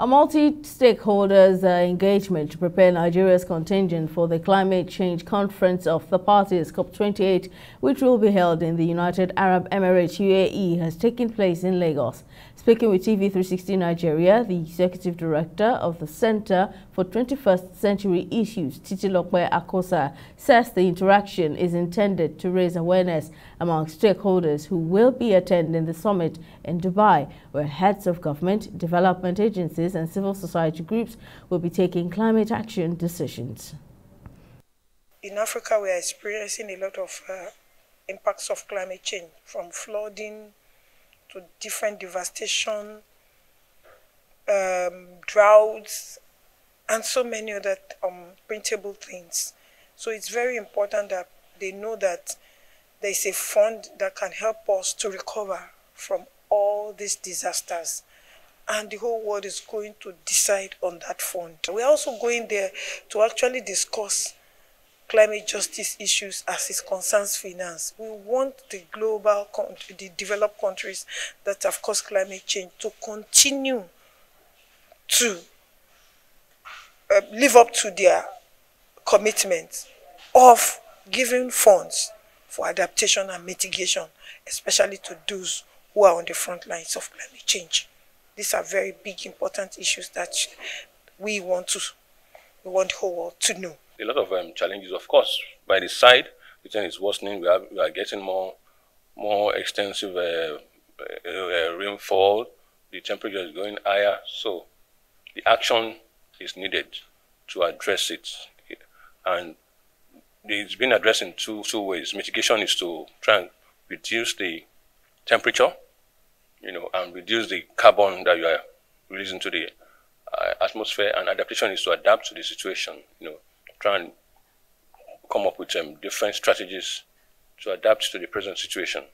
A multi-stakeholders uh, engagement to prepare Nigeria's contingent for the Climate Change Conference of the Parties COP28, which will be held in the United Arab Emirates UAE, has taken place in Lagos. Speaking with TV360 Nigeria, the executive director of the Center for 21st Century Issues, Titilope Akosa, says the interaction is intended to raise awareness among stakeholders who will be attending the summit in Dubai, where heads of government, development agencies and civil society groups will be taking climate action decisions. In Africa, we are experiencing a lot of uh, impacts of climate change, from flooding to different devastation, um, droughts, and so many other um, printable things. So it's very important that they know that there is a fund that can help us to recover from all these disasters. And the whole world is going to decide on that fund. We're also going there to actually discuss climate justice issues as it concerns finance. We want the global, the developed countries that have caused climate change to continue to uh, live up to their commitment of giving funds for adaptation and mitigation, especially to those who are on the front lines of climate change. These are very big, important issues that we want to, we want the whole world to know a lot of um, challenges. Of course, by the side, the thing is worsening. We are, we are getting more more extensive uh, uh, uh, rainfall. The temperature is going higher. So the action is needed to address it. And it's been addressed in two, two ways. Mitigation is to try and reduce the temperature, you know, and reduce the carbon that you are releasing to the uh, atmosphere. And adaptation is to adapt to the situation, you know, try and come up with um, different strategies to adapt to the present situation.